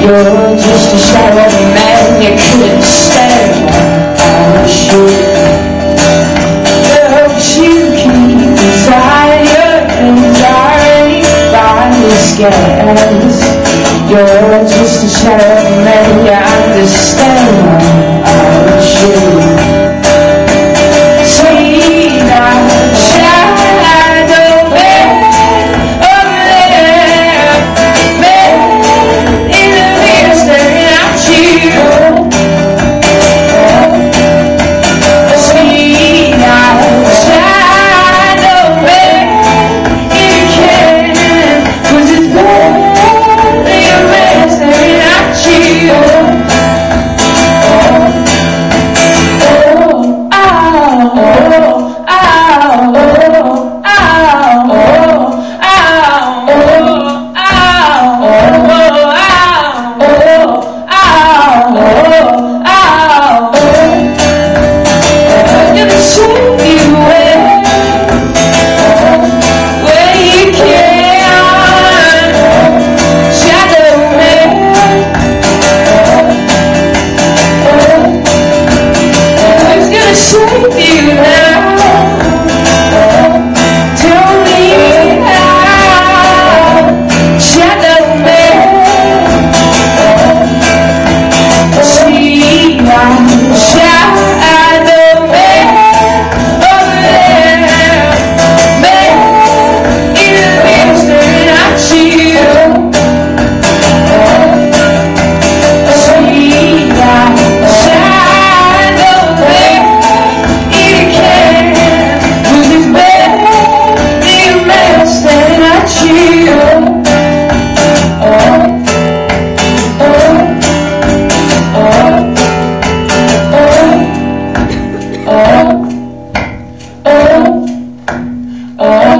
You're just a shadow man you couldn't stand I wish you Don't you keep desire anxiety by disguise You're just a shadow man you understand. Oh.